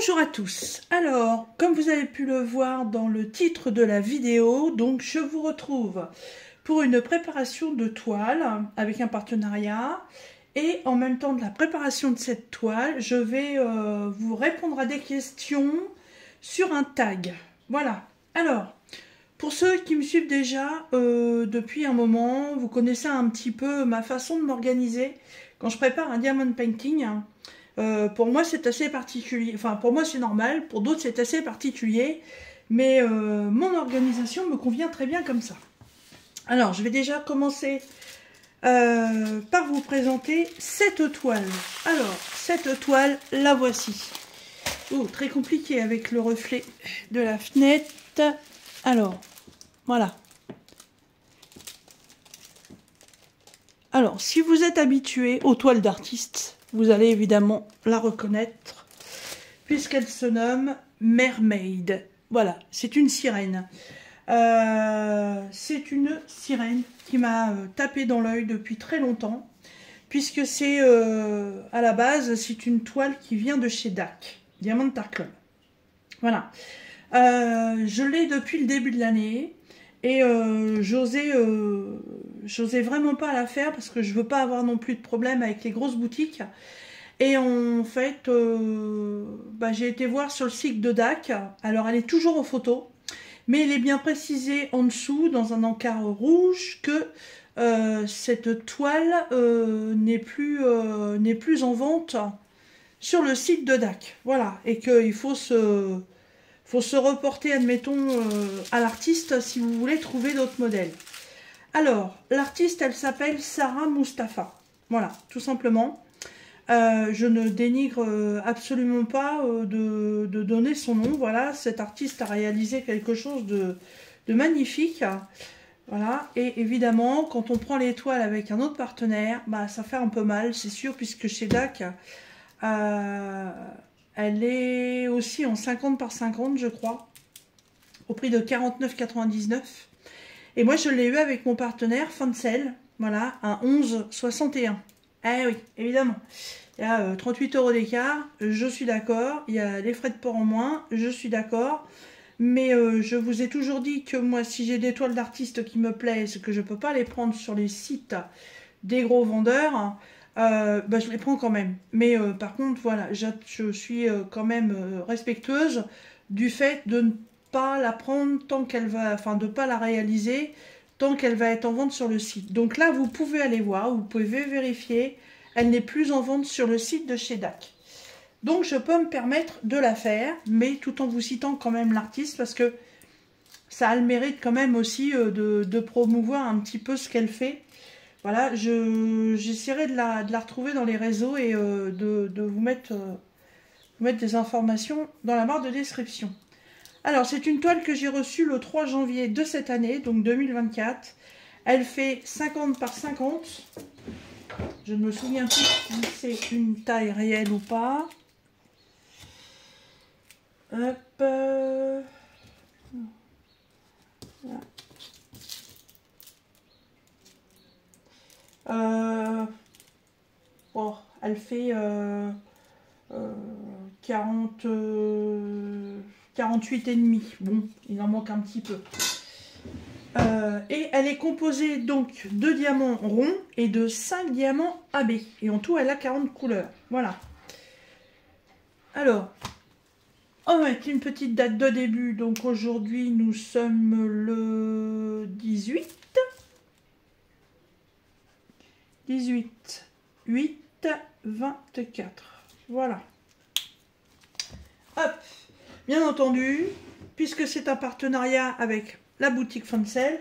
Bonjour à tous. Alors, comme vous avez pu le voir dans le titre de la vidéo, donc je vous retrouve pour une préparation de toile avec un partenariat et en même temps de la préparation de cette toile, je vais euh, vous répondre à des questions sur un tag. Voilà. Alors, pour ceux qui me suivent déjà euh, depuis un moment, vous connaissez un petit peu ma façon de m'organiser quand je prépare un diamond painting. Euh, pour moi, c'est assez particulier. Enfin, pour moi, c'est normal. Pour d'autres, c'est assez particulier. Mais euh, mon organisation me convient très bien comme ça. Alors, je vais déjà commencer euh, par vous présenter cette toile. Alors, cette toile, la voici. Oh, très compliqué avec le reflet de la fenêtre. Alors, voilà. Alors, si vous êtes habitué aux toiles d'artistes, vous allez évidemment la reconnaître, puisqu'elle se nomme Mermaid. Voilà, c'est une sirène. Euh, c'est une sirène qui m'a euh, tapé dans l'œil depuis très longtemps, puisque c'est euh, à la base, c'est une toile qui vient de chez DAC, Diamond Art Voilà. je l'ai depuis le début de l'année. Et j'osais, j'osais vraiment pas la faire parce que je veux pas avoir non plus de problème avec les grosses boutiques. Et en fait, euh, bah, j'ai été voir sur le site de DAC. Alors, elle est toujours en photo, mais il est bien précisé en dessous, dans un encart rouge, que cette toile n'est plus, n'est plus en vente sur le site de DAC. Voilà, et qu'il faut se faut se reporter, admettons, euh, à l'artiste si vous voulez trouver d'autres modèles. Alors, l'artiste, elle s'appelle Sarah Mustafa. Voilà, tout simplement. Euh, je ne dénigre euh, absolument pas de, donner son nom. Voilà, cet artiste a réalisé quelque chose de, magnifique. Voilà, et évidemment, quand on prend l'étoile avec un autre partenaire, bah, ça fait un peu mal, c'est sûr, puisque chez DAC, elle est aussi en 50 par 50, je crois, au prix de 49,99. Et moi, je l'ai eu avec mon partenaire Fancel, voilà, à 11,61. Eh oui, évidemment. Il y a 38 euh, euros d'écart, je suis d'accord. Il y a les frais de port en moins, je suis d'accord. Mais euh, je vous ai toujours dit que moi, si j'ai des toiles d'artistes qui me plaisent, que je ne peux pas les prendre sur les sites des gros vendeurs, euh, bah, je les prends quand même. Mais par contre, voilà, je, suis quand même respectueuse du fait de ne pas la prendre tant qu'elle va, enfin de pas la réaliser tant qu'elle va être en vente sur le site. Donc là, vous pouvez aller voir, vous pouvez vérifier, elle n'est plus en vente sur le site de chez DAC. Donc je peux me permettre de la faire, mais tout en vous citant quand même l'artiste parce que ça a le mérite quand même aussi de promouvoir un petit peu ce qu'elle fait voilà, j'essaierai de la, de la, retrouver dans les réseaux et euh, de, vous, mettre, euh, mettre des informations dans la barre de description. Alors, c'est une toile que j'ai reçue le 3 janvier de cette année, donc 2024. Elle fait 50 par 50. Je ne me souviens plus si c'est une taille réelle ou pas. Hop. Euh, euh, bon, elle fait euh, 40... 48,5. Bon, il en manque un petit peu. Euh, et elle est composée donc de diamants ronds et de 5 diamants AB. Et en tout, elle a 40 couleurs. Voilà. Alors, on va mettre une petite date de début. Donc aujourd'hui, nous sommes le 18. 18, 8, 24. Voilà. Hop Bien entendu, puisque c'est un partenariat avec la boutique Fancel,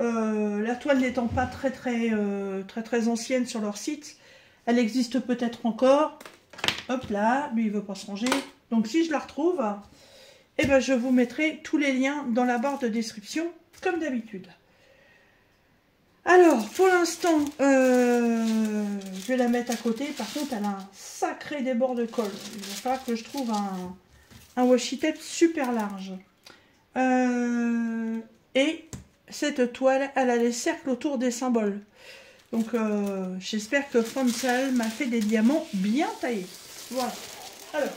euh, la toile n'étant pas très très, euh, très très ancienne sur leur site, elle existe peut-être encore. Hop là, lui il veut pas se ranger. Donc si je la retrouve, eh ben, je vous mettrai tous les liens dans la barre de description, comme d'habitude. Alors, pour l'instant, euh, je vais la mettre à côté. Par contre, elle a un sacré débord de colle. Il va falloir que je trouve un, un washi tape super large. Euh, et cette toile, elle a les cercles autour des symboles. Donc euh, j'espère que Fransal m'a fait des diamants bien taillés. Voilà. Alors.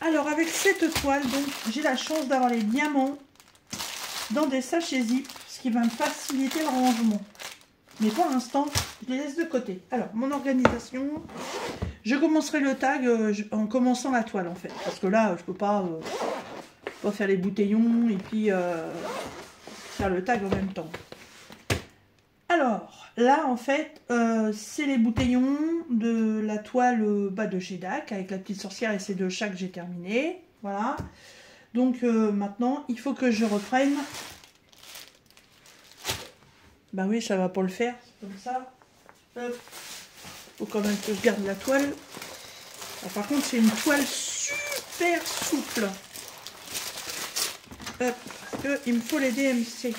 Alors avec cette toile, donc j'ai la chance d'avoir les diamants dans des sachets zip, ce qui va me faciliter le rangement. Mais pour l'instant, je les laisse de côté. Alors, mon organisation, je commencerai le tag euh, en commençant la toile, en fait. Parce que là, je peux pas, euh, pas faire les bouteillons et puis euh, faire le tag en même temps. Alors, là, en fait, c'est les bouteillons de la toile bas de chez DAC, avec la petite sorcière et ces deux chats que j'ai terminé. Voilà. Donc, maintenant, il faut que je reprenne bah oui, ça va pas le faire. Comme ça. Hop. Faut quand même que je garde la toile. Ah, par contre, c'est une toile super souple. Hop. Que il me faut les DMC.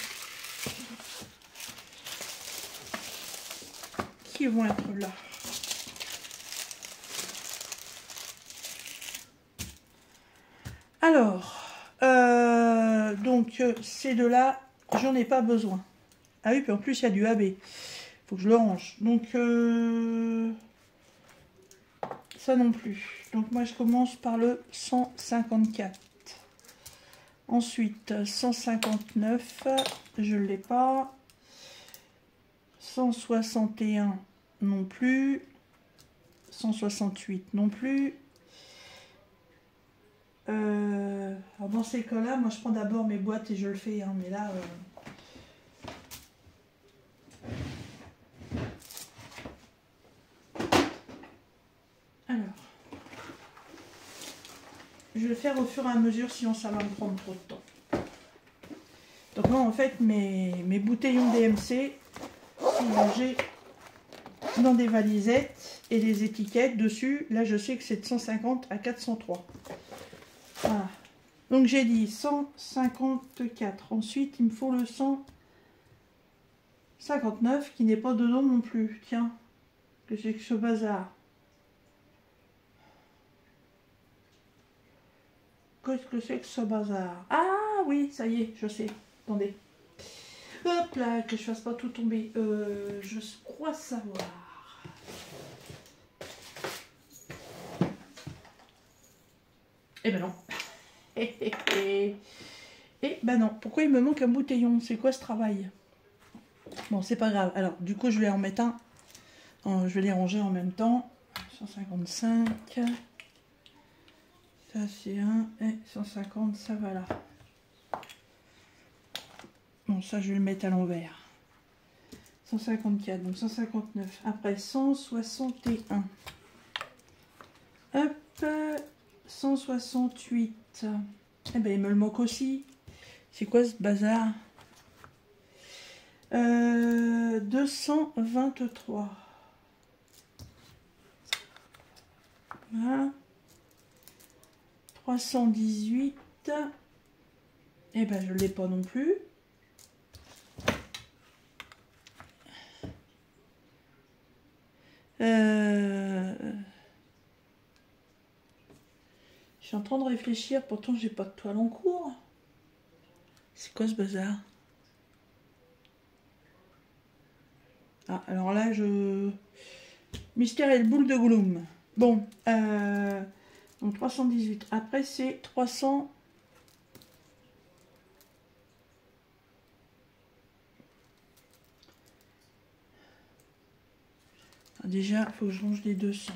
Qui vont être là? Alors, euh, donc euh, ces deux-là, j'en ai pas besoin. Ah oui, puis en plus, il y a du AB. Faut que je le range. Donc, euh, ça non plus. Donc, moi, je commence par le 154. Ensuite, 159, je l'ai pas. 161 non plus. 168 non plus. Euh, dans ces cas-là, moi je prends d'abord mes boîtes et je le fais. Hein, mais là, euh, Je vais le faire au fur et à mesure, sinon ça va me prendre trop de temps. Donc moi, en fait, mes, mes bouteillons DMC sont rangés dans des valisettes et des étiquettes dessus. Là, je sais que c'est de 150 à 403. Voilà. Donc j'ai dit 154. Ensuite, il me faut le 159 qui n'est pas dedans non plus. Tiens, que j'ai que ce bazar. Qu'est-ce que c'est que ce bazar? Ah oui, ça y est, je sais. Attendez. Hop là, que je fasse pas tout tomber. Euh, je crois savoir. Eh ben non. Eh ben non. Pourquoi il me manque un bouteillon? C'est quoi ce travail? Bon, c'est pas grave. Alors, du coup, je vais en mettre un. Je vais les ranger en même temps. 155 c'est 1 et 150, ça va là. Bon, ça je vais le mettre à l'envers. 154, donc 159. Après 161. Hop, 168. Eh ben il me le manque aussi. C'est quoi ce bazar? Euh, 223. Voilà. 318. Et eh ben je l'ai pas non plus. Euh, je suis en train de réfléchir, pourtant j'ai pas de toile en cours. C'est quoi ce bazar? Ah, alors là, je... Mystère et le boule de gloom. Bon, euh... Donc 318. Après, c'est 300. Ah, déjà, il faut que je range les 200.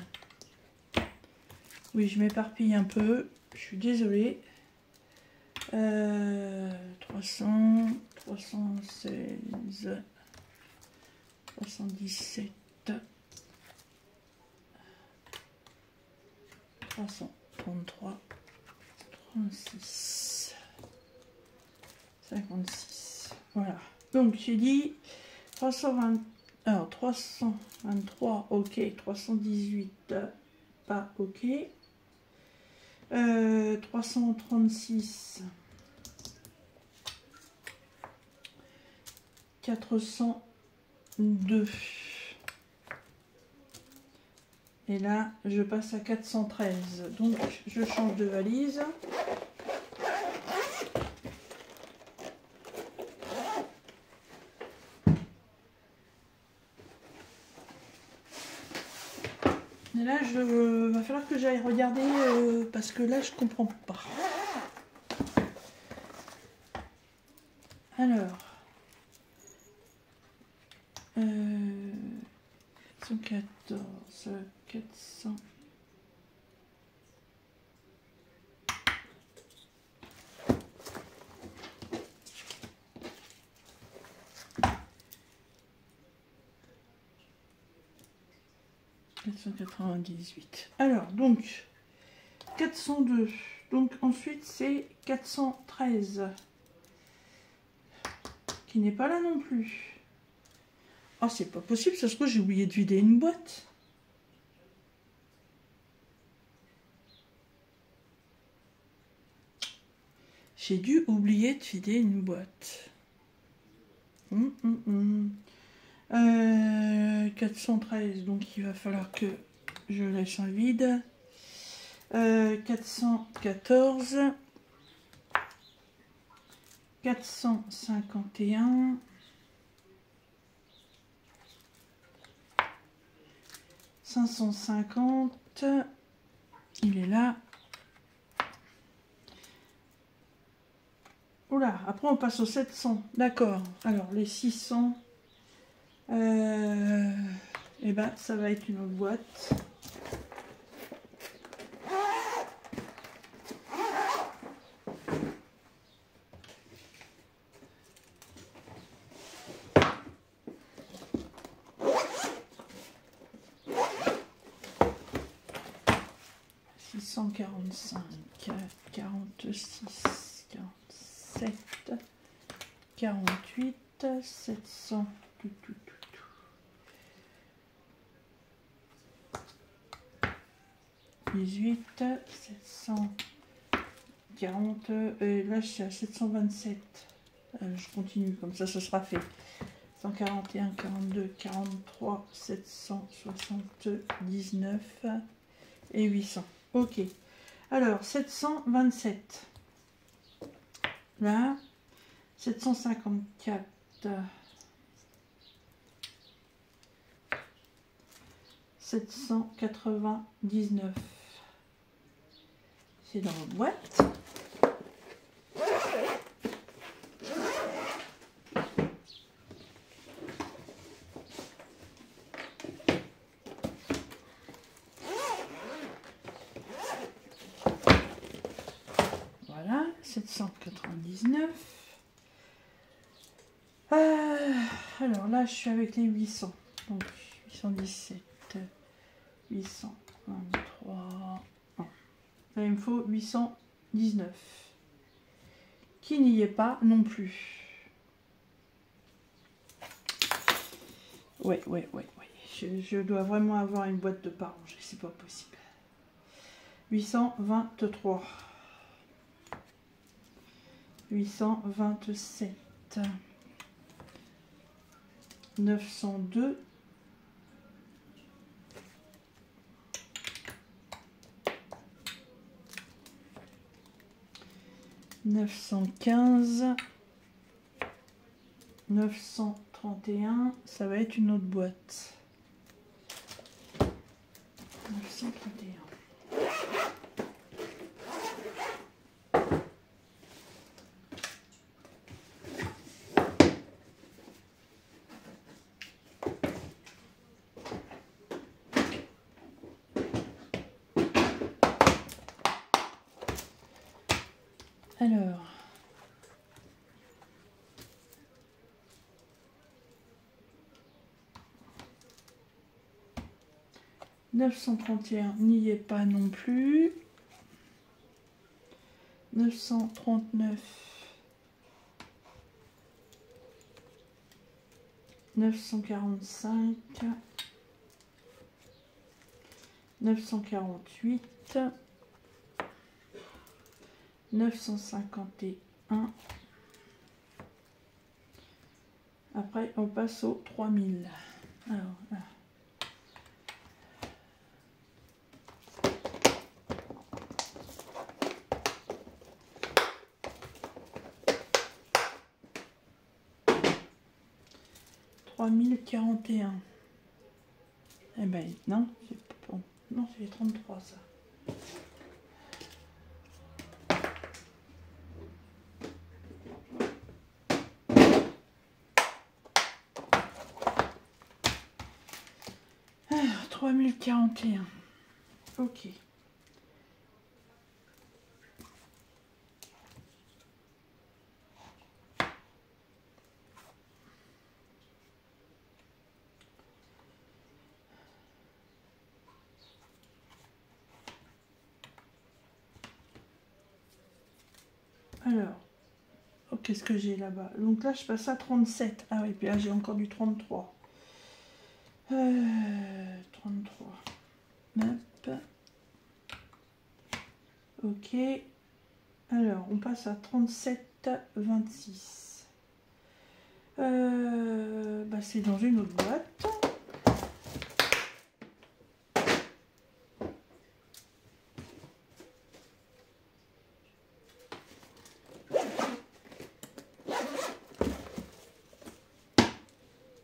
Oui, je m'éparpille un peu. Je suis désolée. 300, 316, 317. 333, 36, 56. Voilà. Donc j'ai dit 320, alors 323, ok, 318, pas ok. Euh, 336, 402. Et là, je passe à 413. Donc, je change de valise. Mais là, je va falloir que j'aille regarder euh, parce que là, je comprends pas. Alors. Euh, 114, 400. Alors, donc, 402. Donc, ensuite, c'est 413. Qui n'est pas là non plus. Oh, c'est pas possible, ça se j'ai oublié de vider une boîte. J'ai dû oublier de vider une boîte. 413, hum, hum, hum. euh, donc il va falloir que je laisse un vide. 414. 451. 550. Il est là. Oula, après on passe au 700. D'accord. Alors les 600. Euh, eh ben ça va être une autre boîte. 645, 46, 47, 48, 700, tout, tout, tout, tout. 18, 740, et là je suis à 727. Euh, je continue, comme ça ce sera fait. 141, 42, 43, 779 et 800. Ok. Alors, 727. Là. 754. Sept cent quatre-vingt-dix-neuf. C'est dans la boîte. Je suis avec les 800. Donc 817, 823. Là, il me faut 819. Qui n'y est pas non plus. Ouais, ouais, ouais, ouais. Je, dois vraiment avoir une boîte de parents. C'est pas possible. 823. 827. 902 915 931 ça va être une autre boîte. 931 Alors. « 931 n'y est pas non plus. 939. 945. 948. 951. Après, on passe au 3000. Alors, là. Trois mille quarante et un. Eh ben non, c'est bon. Non, c'est les 33, ça. Alors, 3041. Ok. Alors, oh, que j'ai là-bas Donc là, je passe à 37. Ah oui, puis là, j'ai encore du 33. Euh, 33. Hop. Ok. Alors, on passe à 37, 26. Euh, bah, c'est dans une autre boîte.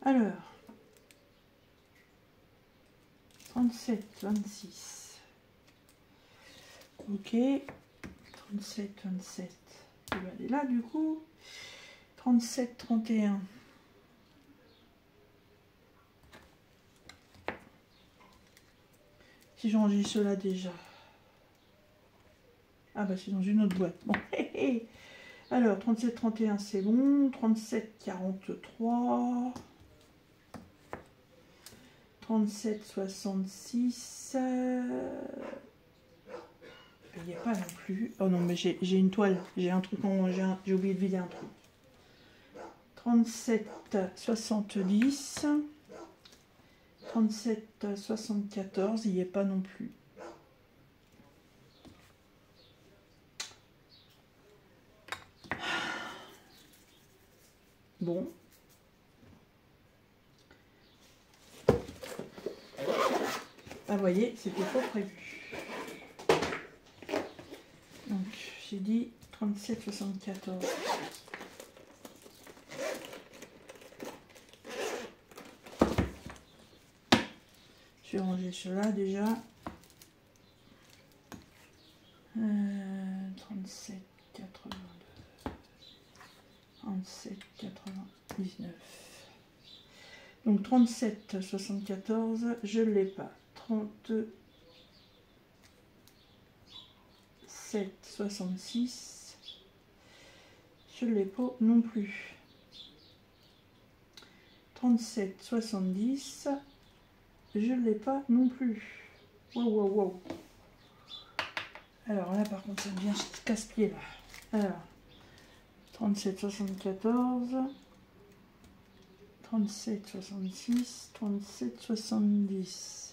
Alors, 37, 26. Ok. 37, 27. Il va aller là du coup. 37, 31. Si j'enregistre cela déjà. Ah bah c'est dans une autre boîte. Bon. Alors 37, 31 c'est bon. 37, 43. 37, 66. Il n'y a pas non plus. Oh non, mais j'ai une toile. J'ai un truc en. J'ai oublié de vider un truc. 37, 70. 37, 74. Il n'y a pas non plus. Bon. Ah, vous voyez, c'était pas prévu. Donc, j'ai dit 37,74. Je vais ranger cela déjà. Euh, 37, 82. 37, 99. Donc 37, 74, je ne l'ai pas. 37, 66. Je ne l'ai pas non plus. 37, 70. Je ne l'ai pas non plus. Wow, wow, wow. Alors là, par contre, ça devient casse-pied là. Alors, 37, 74. 37, 66. 37, 70.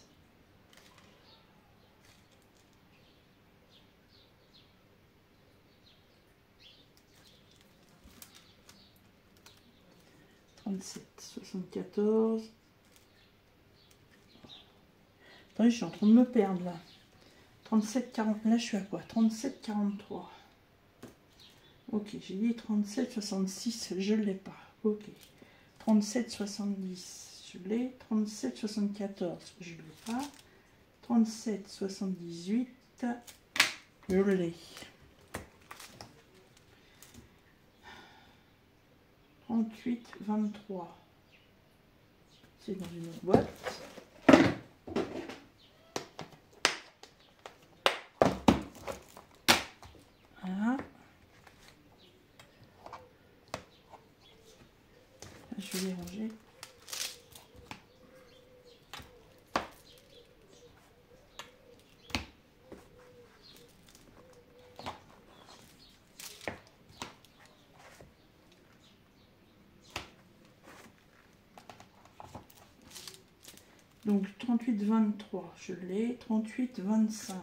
37, 74. Attendez, je suis en train de me perdre là. 37, 40. Là, je suis à quoi? 37, 43. Ok, j'ai dit 37, 66. Je ne l'ai pas. Ok. 37, 70. Je l'ai. 37, 74. Je ne l'ai pas. 37, 78. Je l'ai. 38, 23. C'est dans une boîte. Voilà. Je vais les ranger. Donc 38, 23, je l'ai. 38, 25.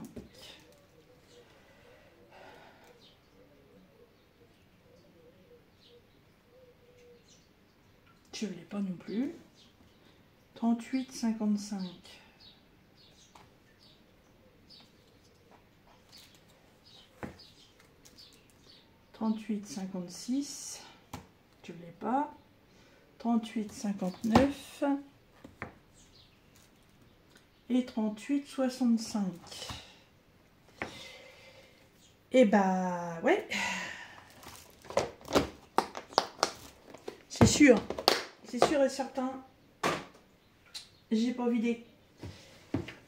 Je ne l'ai pas non plus. 38, 55. Trente-huit, cinquante-six, je l'ai pas. Trente-huit, cinquante-neuf. Et 38,65. Et bah ouais. C'est sûr. C'est sûr et certain. J'ai pas vidé.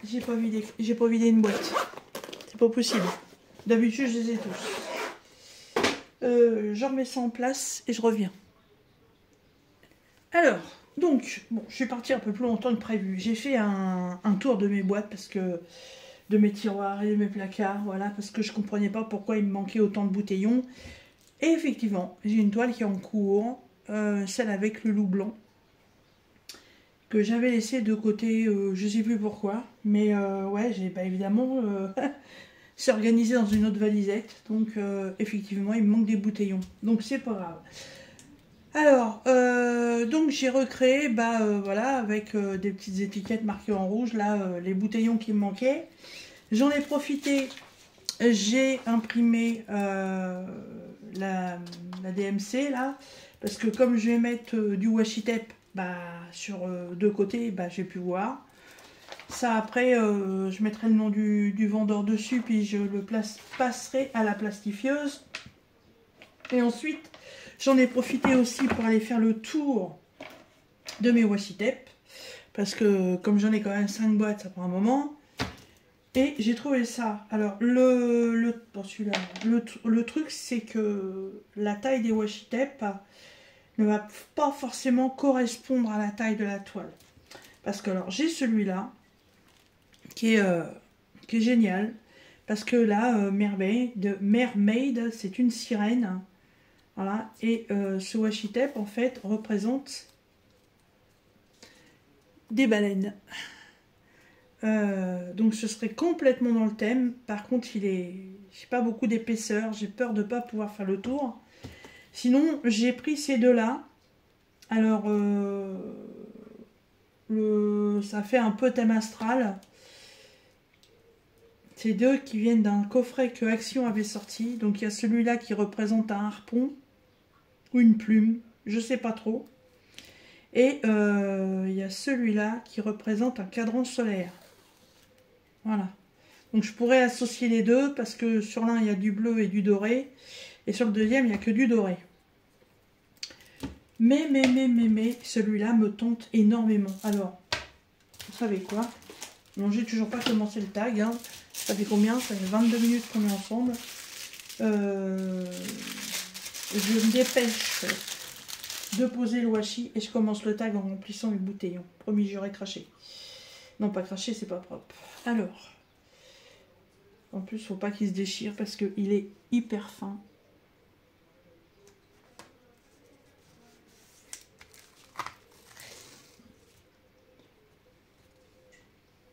J'ai pas vidé. J'ai pas vidé une boîte. C'est pas possible. D'habitude je les ai tous. Euh, je remets ça en place et je reviens. Alors, donc, bon, je suis partie un peu plus longtemps que prévu. J'ai fait un, tour de mes boîtes parce que de mes tiroirs et de mes placards, voilà, parce que je comprenais pas pourquoi il me manquait autant de bouteillons. Et effectivement, j'ai une toile qui est en cours, euh, celle avec le loup blanc, que j'avais laissé de côté, euh, je sais plus pourquoi, mais euh, ouais, j'ai pas évidemment c'est organisé dans une autre valisette, donc effectivement, il me manque des bouteillons, donc c'est pas grave. Alors, euh, donc j'ai recréé, bah euh, voilà, avec euh, des petites étiquettes marquées en rouge, là, les bouteillons qui me manquaient. J'en ai profité, j'ai imprimé la, DMC, là, parce que comme je vais mettre du washi tape bah, sur deux côtés, bah, j'ai pu voir. Ça, après, je mettrai le nom du, vendeur dessus, puis je le passerai à la plastifieuse. Et ensuite, J'en ai profité aussi pour aller faire le tour de mes washi tape. Parce que comme j'en ai quand même 5 boîtes, ça prend un moment. Et j'ai trouvé ça. Alors, le, le, le, le truc, c'est que la taille des washi tape ne va pas forcément correspondre à la taille de la toile. Parce que, alors, j'ai celui-là, qui, est, euh, génial. Parce que là, euh, Mermaid, Mermaid c'est une sirène. Voilà, et euh, ce washi tape en fait représente des baleines. Euh, donc ce serait complètement dans le thème. Par contre, il est, j'ai pas beaucoup d'épaisseur. J'ai peur de pas pouvoir faire le tour. Sinon, j'ai pris ces deux-là. Alors, euh, ça fait un peu thème astral. Ces deux qui viennent d'un coffret que Action avait sorti. Donc il y a celui-là qui représente un harpon une plume, je sais pas trop. Et euh, il y a celui-là qui représente un cadran solaire. Voilà. Donc je pourrais associer les deux parce que sur l'un il y a du bleu et du doré. Et sur le deuxième il n'y a que du doré. Mais, mais, mais, mais, mais, celui-là me tente énormément. Alors, vous savez quoi? Non, j'ai toujours pas commencé le tag. Hein. Ça fait combien? Ça fait 22 minutes qu'on est ensemble. Euh, je me dépêche de poser le washi et je commence le tag en remplissant les bouteillons. Promis, j'aurais craché. Non, pas craché, c'est pas propre. Alors, en plus, faut pas qu'il se déchire parce qu'il est hyper fin.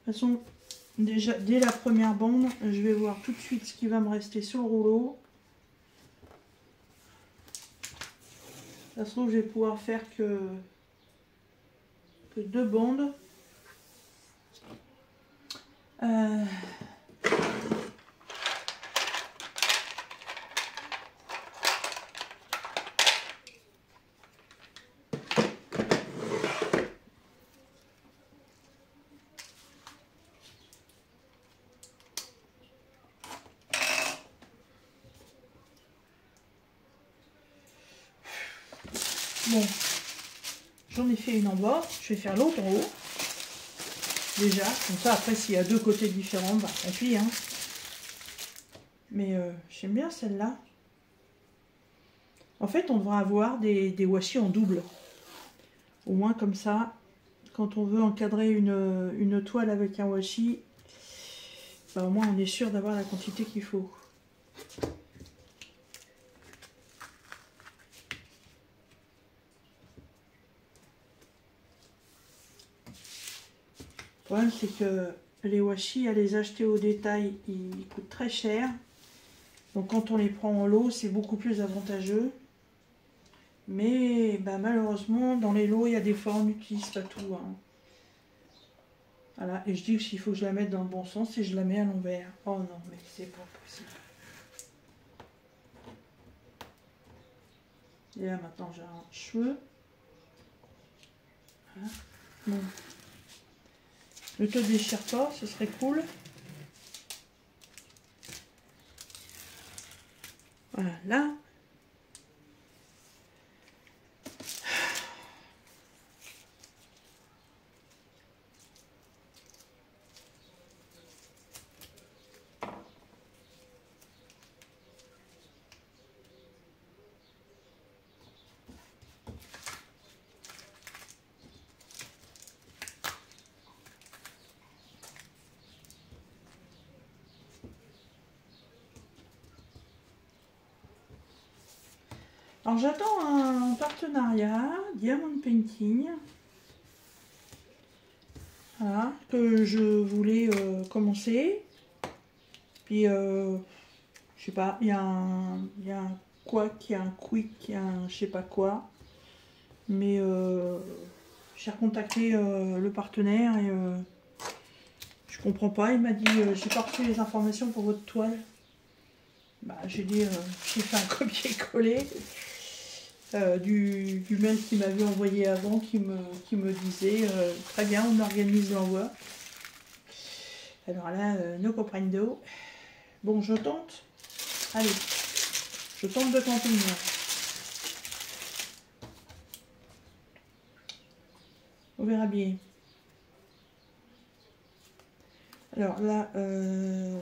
De toute façon, déjà, dès la première bande, je vais voir tout de suite ce qui va me rester sur le rouleau. Ça se trouve, je vais pouvoir faire que, deux bandes. Euh, Bon, j'en ai fait une en bas, je vais faire l'autre en haut. Déjà, comme ça, après, s'il y a deux côtés différents, bah, tant hein. Mais euh, j'aime bien celle-là. En fait, on devrait avoir des, washi en double. Au moins, comme ça, quand on veut encadrer une, une toile avec un washi, bah, au moins, on est sûr d'avoir la quantité qu'il faut. Problème, c'est que les washi, à les acheter au détail, ils coûtent très cher. Donc quand on les prend en lot, c'est beaucoup plus avantageux. Mais bah, malheureusement, dans les lots, il y a des fois, on n'utilise pas tout. Hein. Voilà, et je dis qu'il faut que je la mette dans le bon sens et je la mets à l'envers. Oh non, mais c'est pas possible. Et là, maintenant, j'ai un cheveu. Bon. Ne te déchire pas, ce serait cool. Voilà, Alors j'attends un partenariat, Diamond Painting. Voilà, que je voulais euh, commencer. Puis, euh, je sais pas, il y, a un, y a un quoi, y a un quick, y a un je sais pas quoi. Mais euh, j'ai recontacté le partenaire et je comprends pas. Il m'a dit, j'ai pas reçu les informations pour votre toile. Bah, j'ai dit, j'ai fait un copier-coller. Euh, du, mail qu'il m'avait envoyé avant qui me, qui me disait euh, très bien, on organise l'envoi. Alors là, euh, no comprendo. Bon, je tente. Allez, je tente de une On verra bien. Alors là, euh,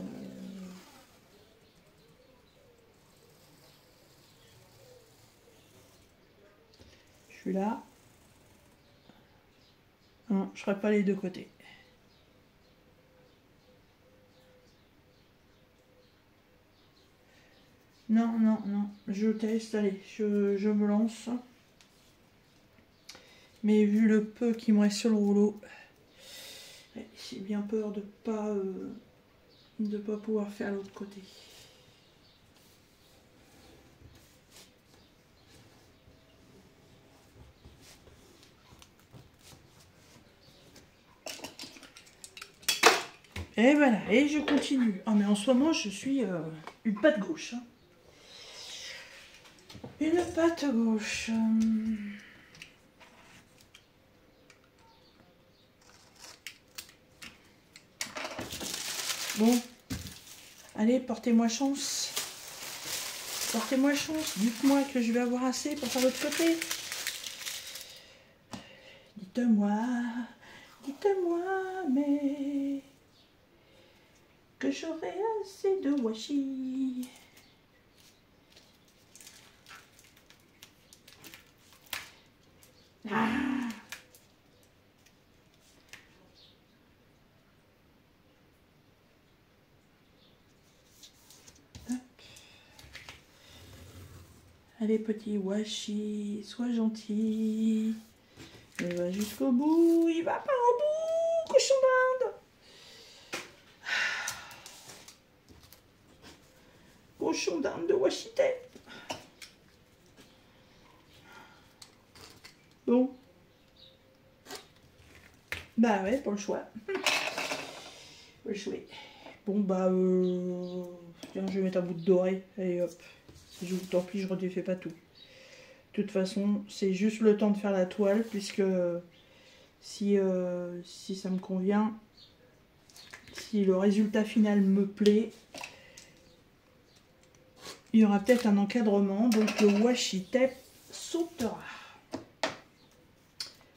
là Non, je ferai pas les deux côtés. Non, non, non, je teste, allez, je, me lance. Mais vu le peu qui me reste sur le rouleau, j'ai bien peur de pas euh, de pas pouvoir faire l'autre côté. Et voilà, et je continue. Oh, mais en ce moment, je suis euh, une patte gauche. Hein. Une patte gauche. Bon, allez, portez-moi chance. Portez-moi chance. Dites-moi que je vais avoir assez pour faire l'autre côté. Dites-moi, dites-moi, mais que j'aurai assez de washi. Ah. Allez petit washi, sois gentil. Il va jusqu'au bout, il va pas au bout, cochon d'âme de Washington. Bon. Bah ouais, pour le choix. le choix. Bon bah euh... Je vais mettre un bout de doré. Allez hop. Je, tant pis, je redéfais pas tout. De toute façon, c'est juste le temps de faire la toile, puisque si, euh, si ça me convient, si le résultat final me plaît, il y aura peut-être un encadrement, donc le washi tape sautera.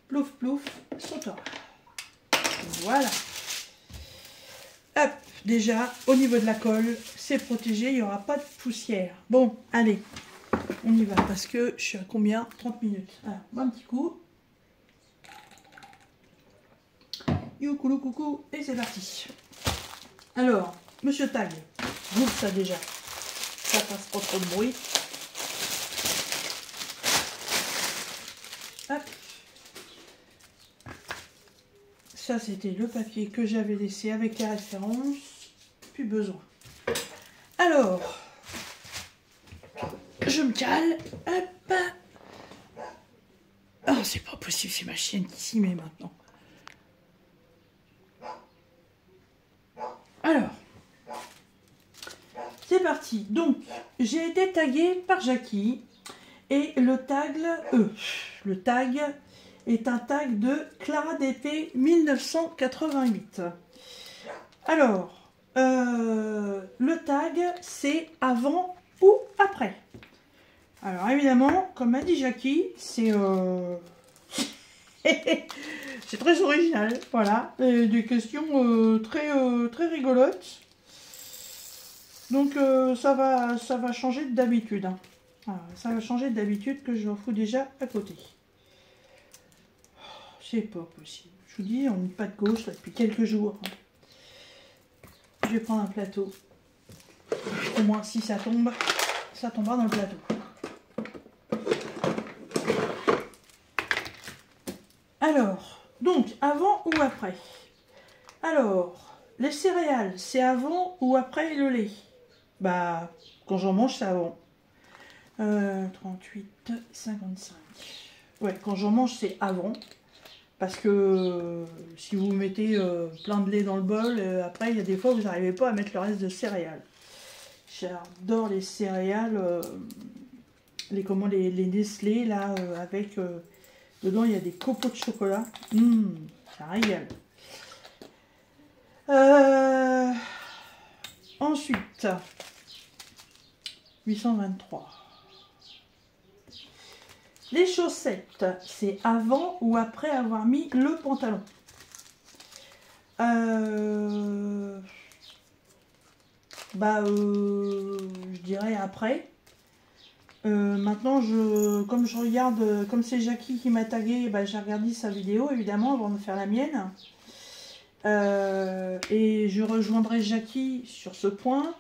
Plouf plouf sautera. Voilà. Hop, déjà, au niveau de la colle, c'est protégé, il n'y aura pas de poussière. Bon, allez, on y va, parce que je suis à combien? 30 minutes. Alors, un petit coup. Youkoulou coucou, et c'est parti. Alors, monsieur Tag, vous ça déjà ça fasse pas trop de bruit. Ça, c'était le papier que j'avais laissé avec les références. Plus besoin. Alors, je me cale. Hop. Oh, c'est pas possible, c'est ma chienne qui s'y met maintenant. Alors, Donc, j'ai été tagué par Jackie. Et le tag, euh, le tag est un tag de Clara DP 1988. Alors, euh, le tag, c'est avant ou après? Alors évidemment, comme m'a dit Jackie, c'est euh, c'est très original, voilà, des questions très très rigolotes. Donc ça va ça va changer d'habitude. Hein. ça va changer d'habitude que je en fous déjà à côté. Oh, c'est pas possible. Je vous dis, on n'est pas de gauche depuis quelques jours. Hein je vais prendre un plateau. Au moins, si ça tombe, ça tombera dans le plateau. Alors, donc, avant ou après? Alors, les céréales, c'est avant ou après le lait? Bah, quand j'en mange, c'est avant. 38, 55. Ouais, quand j'en mange, c'est avant. Parce que euh, si vous mettez euh, plein de lait dans le bol, euh, après, il y a des fois, vous n'arrivez pas à mettre le reste de céréales. J'adore les céréales, les, comment, les, les Nestlé, là, avec... dedans, il y a des copeaux de chocolat. Hum, ça régale. ensuite, 823. Les chaussettes, c'est avant ou après avoir mis le pantalon euh, Bah, euh, je dirais après. Euh, maintenant, comme je regarde, comme c'est Jackie qui m'a tagué, bah, j'ai regardé sa vidéo évidemment avant de faire la mienne. et je rejoindrai Jackie sur ce point.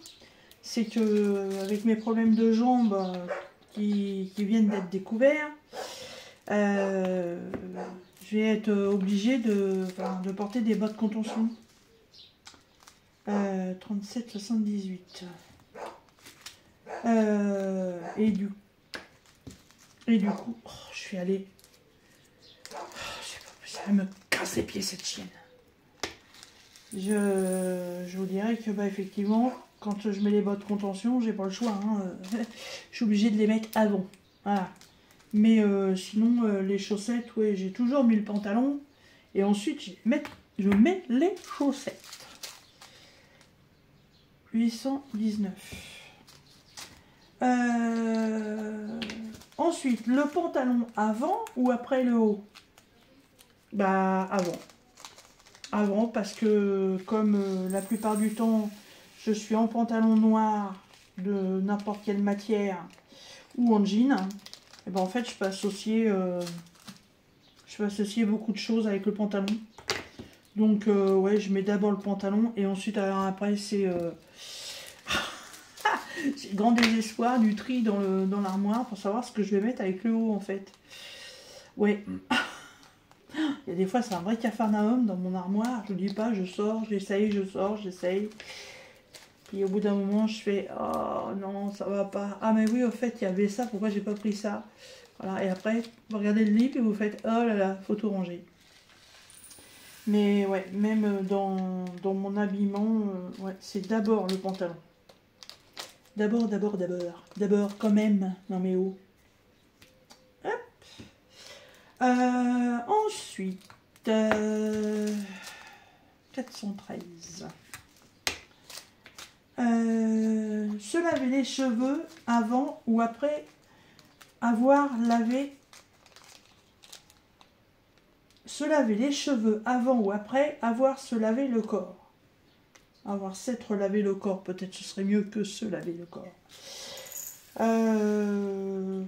C'est que avec mes problèmes de jambes qui viennent d'être découverts, euh, je vais être obligée de, de, porter des bottes contention. Euh, 37, 78. Euh, et du et du coup, oh, je suis allée. Oh, ça me casse les pieds cette chienne. Je, je vous dirais que bah, effectivement, quand je mets les bottes contention, j'ai pas le choix. Hein. je suis obligée de les mettre avant. Voilà. Mais euh, sinon, euh, les chaussettes, ouais, j'ai toujours mis le pantalon. Et ensuite, je mets, les chaussettes. 819. Euh, ensuite, le pantalon avant ou après le haut? Bah, avant. Avant, parce que comme la plupart du temps, je suis en pantalon noir de n'importe quelle matière ou en jean, et ben en fait je peux associer euh, je peux associer beaucoup de choses avec le pantalon. Donc euh, ouais je mets d'abord le pantalon et ensuite après c'est euh, grand désespoir du tri dans l'armoire pour savoir ce que je vais mettre avec le haut en fait. Ouais. Il y a des fois c'est un vrai cafarnaum dans mon armoire. Je dis pas je sors j'essaye je sors j'essaye et au bout d'un moment, je fais Oh non, ça va pas. Ah, mais oui, au fait, il y avait ça, pourquoi j'ai pas pris ça? Voilà, et après, vous regardez le livre et vous faites Oh là là, faut tout ranger. Mais ouais, même dans, mon habillement, euh, ouais, c'est d'abord le pantalon. D'abord, d'abord, d'abord. D'abord, quand même, dans mes hauts. Hop. Euh, ensuite, 413. Euh, se laver les cheveux avant ou après avoir lavé se laver les cheveux avant ou après avoir se laver le corps. Avoir s'être lavé le corps, peut-être ce serait mieux que se laver le corps. Euh,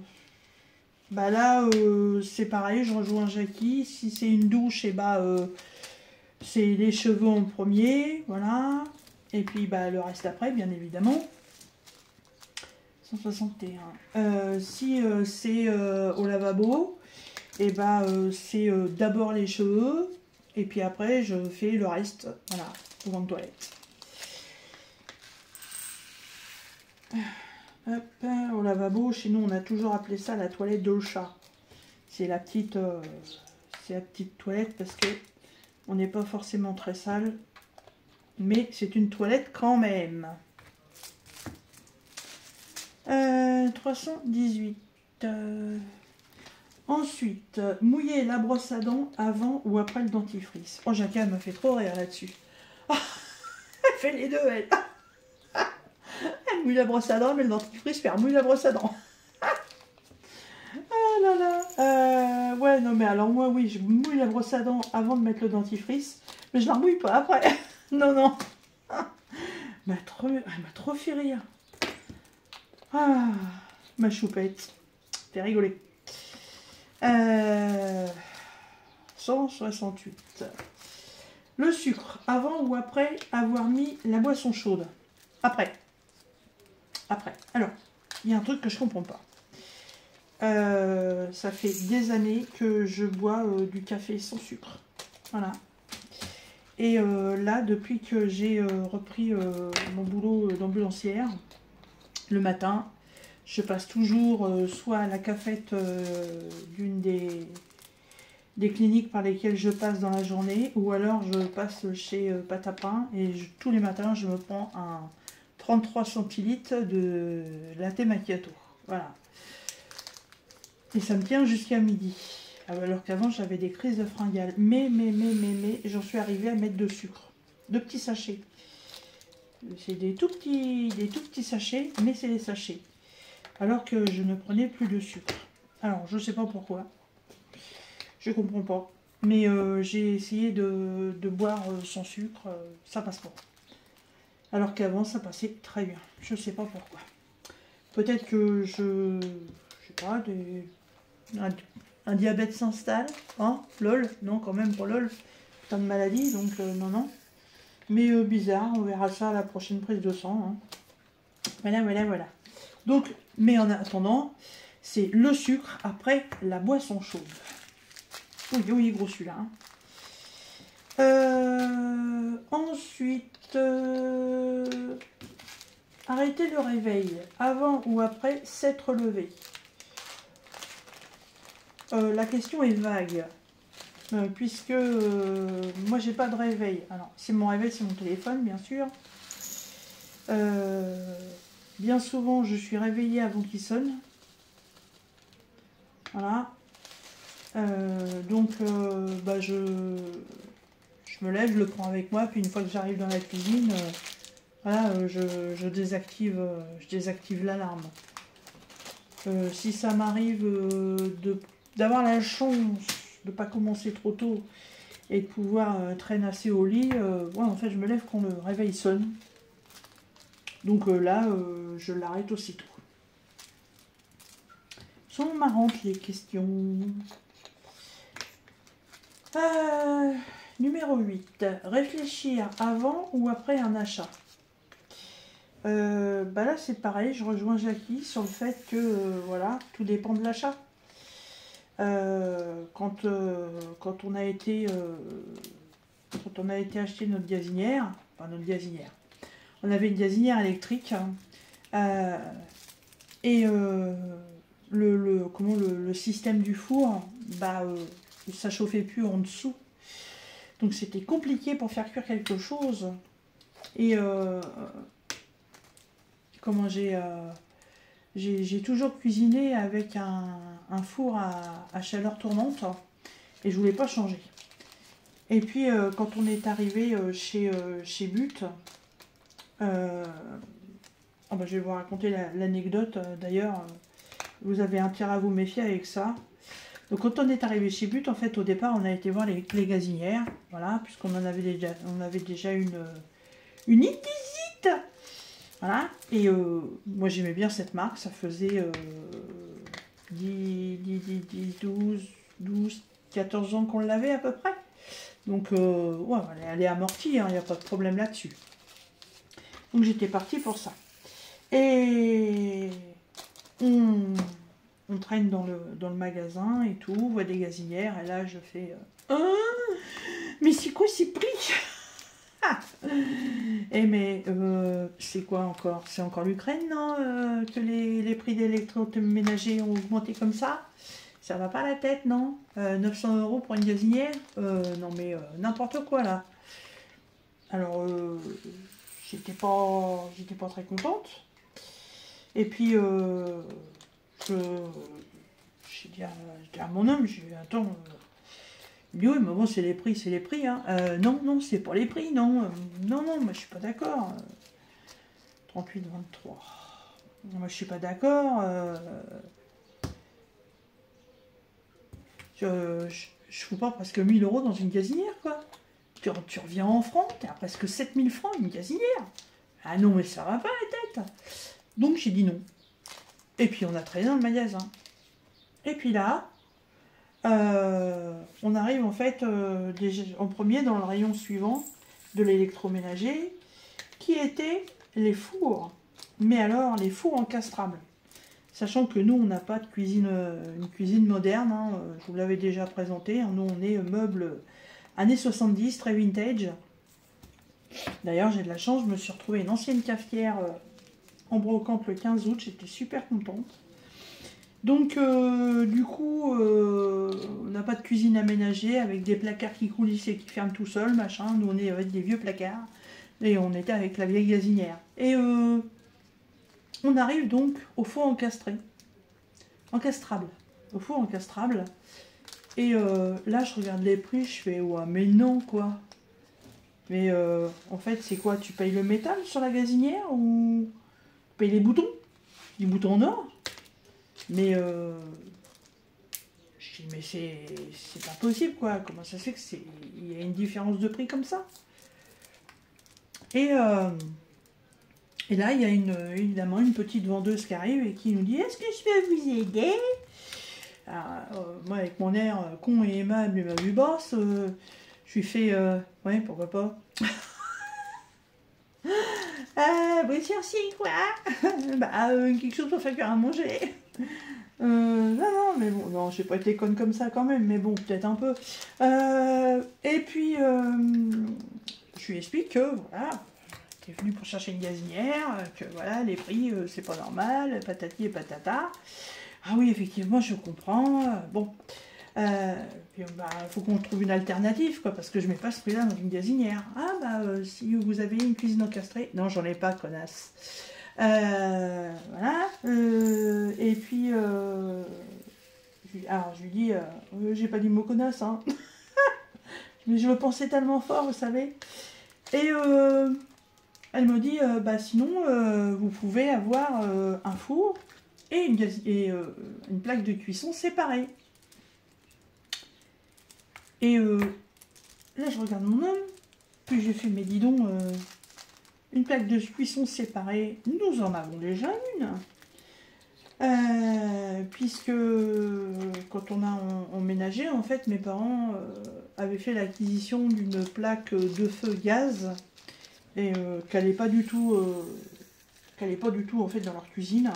bah là, euh, c'est pareil, je rejoins Jackie. Si c'est une douche, et eh bah, c'est les cheveux en premier, voilà. Et puis bah, le reste après, bien évidemment. 161. Euh, si euh, c'est euh, au lavabo, et eh bah c'est d'abord les cheveux, et puis après je fais le reste, voilà, une toilette. au lavabo, chez nous on a toujours appelé ça la toilette de chat. C'est la petite, c'est la petite toilette parce que on n'est pas forcément très sale mais c'est une toilette quand même. 318. Euh, Ensuite, mouiller la brosse à dents avant ou après le dentifrice. Oh, Jacques, elle me fait trop rire là-dessus. elle fait les deux, elle. elle mouille la brosse à dents, mais le dentifrice fait mouille la brosse à dents. ah là là. Euh, ouais, non, mais alors moi, oui, je mouille la brosse à dents avant de mettre le dentifrice, mais je la mouille pas après. Non, non. Elle trop, m'a trop fait rire. Ah, ma choupette. T'es rigolé. 168. Euh, le sucre, avant ou après avoir mis la boisson chaude? Après. Après. Alors, il y a un truc que je comprends pas. Euh, ça fait des années que je bois euh, du café sans sucre. Voilà. Et là, depuis que j'ai repris mon boulot d'ambulancière, le matin, je passe toujours euh, soit à la cafette euh, d'une des, des cliniques par lesquelles je passe dans la journée, ou alors je passe chez euh, Patapin et tous les matins je me prends un 33 centilitres de latte macchiato. Voilà. Et ça me tient jusqu'à midi. Alors qu'avant j'avais des crises de fringales. Mais, mais, mais, mais, mais, j'en suis arrivée à mettre de sucre. De petits sachets. C'est des tout petits, des tout petits sachets, mais c'est des sachets alors que je ne prenais plus de sucre. Alors, je ne sais pas pourquoi. Je comprends pas. Mais euh, j'ai essayé de, boire euh, sans sucre, euh, ça passe pas. Alors qu'avant, ça passait très bien. Je ne sais pas pourquoi. Peut-être que je... Je sais pas, un, diabète s'installe. Hein Lol Non, quand même, pas lol. Putain de maladie, donc non, non. Mais bizarre, on verra ça à la prochaine prise de sang. Hein. Voilà, voilà, voilà. Donc, mais en attendant, c'est le sucre après la boisson chaude. Oui, oui, gros celui-là. Hein. Euh, ensuite, euh, arrêter le réveil avant ou après s'être levé. Euh, la question est vague. puisque moi j'ai pas de réveil. Alors, c'est mon réveil, c'est mon téléphone, bien sûr. Bien souvent, je suis réveillée avant qu'il sonne. Voilà. Euh, donc, euh, bah, je, je me lève, je le prends avec moi, puis une fois que j'arrive dans la cuisine, euh, voilà, je, désactive, je désactive l'alarme. si ça m'arrive d'avoir la chance de ne pas commencer trop tôt et de pouvoir traîner assez au lit, en fait, je me lève quand le réveil sonne. Donc euh, là, euh, je l'arrête aussitôt. Sont marrantes les questions. Euh, numéro 8. Réfléchir avant ou après un achat? bah là c'est pareil, je rejoins Jackie sur le fait que voilà, tout dépend de l'achat. Quand, quand on a été quand on a été acheter notre gazinière, enfin notre gazinière, on avait une gazinière électrique. Hein. Euh, et euh, le, comment, le, système du four, bah, euh, ça chauffait plus en dessous. Donc c'était compliqué pour faire cuire quelque chose. Et comment j'ai j'ai toujours cuisiné avec un, four à, chaleur tournante et je voulais pas changer. Et puis quand on est arrivé chez, chez But, euh, ah bah, je vais vous raconter l'anecdote. Euh, d'ailleurs, euh, vous avez un tir à vous méfier avec ça. Donc quand on est arrivé chez But, en fait, au départ, on a été voir les, gazinières. Voilà, puisqu'on en avait déjà, on avait déjà une, une visite. Voilà. Et moi, j'aimais bien cette marque. Ça faisait 10, 10, 10, 12, 12, 14 ans qu'on l'avait à peu près. Donc, ouais, elle est amortie, il hein, n'y a pas de problème là-dessus. Donc j'étais partie pour ça. Et on, traîne dans le, dans le magasin et tout, on voit des gazinières, et là je fais euh, ah, Mais c'est quoi ces prix? Et eh, mais euh, c'est quoi encore? C'est encore l'Ukraine, non euh, Que les, prix d'électroménager ont augmenté comme ça? Ça va pas la tête, non? 900 euros pour une gazinière? Non mais n'importe quoi là. Alors, j'étais pas, j'étais pas très contente. Et puis, euh, je, j'ai dit, à mon homme, j'ai dit, attends, mais bon, c'est les prix, c'est les prix. Hein. non, non, c'est pas les prix, non. non, non, moi, je suis pas d'accord. 38, 23. Moi, je suis pas d'accord. je, ne fous pas presque 1000 euros dans une gazinière, quoi. Tu, tu reviens en France, tu as presque 7000 francs une gazinière. Ah non, mais ça va pas la tête. Donc j'ai dit non. Et puis on a traîné dans le magasin. Et puis là, euh, on arrive en fait euh, en premier dans le rayon suivant de l'électroménager, qui était les fours. Mais alors les fours encastrables. Sachant que nous, on n'a pas de cuisine, euh, une cuisine moderne, hein, je vous l'avais déjà présenté. Hein. nous, on est meuble années 70, très vintage. D'ailleurs, j'ai de la chance, je me suis retrouvée une ancienne cafetière en brocante le 15 août, j'étais super contente. Donc, euh, du coup, euh, on n'a pas de cuisine aménagée avec des placards qui coulissent et qui ferment tout seul, machin. Nous, on est avec des vieux placards et on était avec la vieille gazinière. Et euh, on arrive donc au four encastré, encastrable, au four encastrable. Et là, je regarde les prix, je fais, ouais, mais non, quoi. Mais en fait, c'est quoi? Tu payes le métal sur la gazinière ou paye les boutons, les boutons en or? Mais euh, je dis, mais c'est pas possible quoi. Comment ça se fait que c'est il y a une différence de prix comme ça? Et euh, et là, il y a une, évidemment une petite vendeuse qui arrive et qui nous dit Est-ce que je peux vous aider? Euh, Moi, avec mon air con et aimable et ma vue basse, je lui fais Ouais, pourquoi pas? Euh, vous cherchez quoi? Bah, euh, quelque chose pour faire à manger. Euh, non, non, mais bon, non, j'ai pas été conne comme ça quand même, mais bon, peut-être un peu. Euh, et puis, je lui explique que, voilà, t'es venu pour chercher une gazinière, que voilà, les prix, c'est pas normal, patati et patata. Ah oui, effectivement, je comprends. Bon, euh, puis bah, faut qu'on trouve une alternative, quoi, parce que je mets pas ce prix-là dans une gazinière. Ah bah euh, si vous avez une cuisine encastrée, non j'en ai pas, connasse. Euh, voilà. Euh, et puis, alors je lui dis, j'ai pas dit mot connasse, hein. mais je le pensais tellement fort, vous savez. Et elle me dit, bah sinon vous pouvez avoir un four et une, et, une plaque de cuisson séparée. Et euh, là, je regarde mon homme, puis j'ai fait, mais dis donc, euh, une plaque de cuisson séparée, nous en avons déjà une. Euh, puisque quand on a emménagé, en fait, mes parents avaient fait l'acquisition d'une plaque de feu gaz et qu'elle n'est pas du tout, pas du tout en fait dans leur cuisine.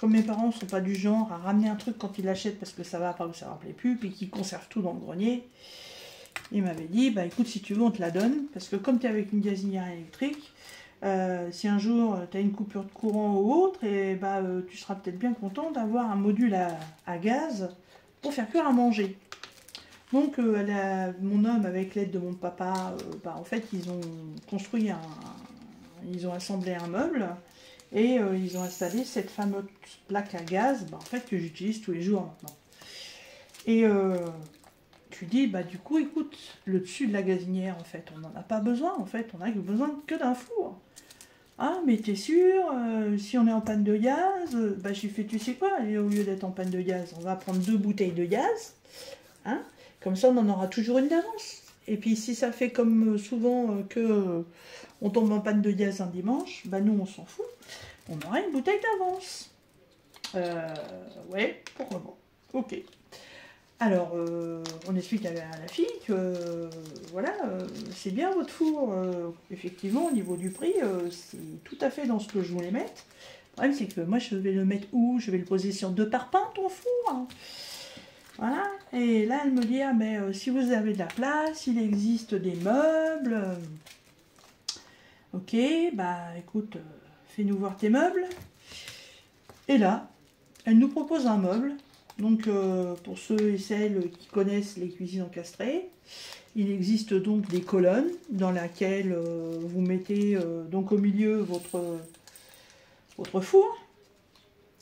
Comme mes parents sont pas du genre à ramener un truc quand ils l'achètent parce que ça va pas ou ça ne plaît plus, puis qu'ils conservent tout dans le grenier, il m'avait dit, bah écoute, si tu veux, on te la donne, parce que comme tu es avec une gazinière électrique, euh, si un jour tu as une coupure de courant ou autre, et bah, euh, tu seras peut-être bien content d'avoir un module à, gaz pour faire cuire à manger. Donc euh, mon homme, avec l'aide de mon papa, bah, en fait, ils ont construit un... Ils ont assemblé un meuble et euh, ils ont installé cette fameuse plaque à gaz, bah, en fait, que j'utilise tous les jours maintenant. Et euh, tu dis, bah du coup, écoute, le dessus de la gazinière, en fait, on n'en a pas besoin, en fait, on a besoin que d'un four. Ah, mais t'es sûr, euh, si on est en panne de gaz, bah j'ai fait, tu sais quoi, au lieu d'être en panne de gaz, on va prendre deux bouteilles de gaz, hein, comme ça on en aura toujours une d'avance. Et puis si ça fait comme souvent que on tombe en panne de gaz un dimanche, bah nous on s'en fout, on aura une bouteille d'avance. Euh, ouais, pourquoi pas. Ok. Alors, euh, on explique à la fille que, voilà, euh, c'est bien votre four. effectivement, au niveau du prix, c'est tout à fait dans ce que je voulais mettre. Le problème, c'est que moi, je vais le mettre où? Je vais le poser sur deux parpaings, ton four. Voilà. Et là, elle me dit, ah, mais si vous avez de la place, il existe des meubles. Ok, bah écoute, euh, fais-nous voir tes meubles. Et là, elle nous propose un meuble. Donc euh, pour ceux et celles qui connaissent les cuisines encastrées, il existe donc des colonnes dans lesquelles euh, vous mettez donc au milieu votre, votre four.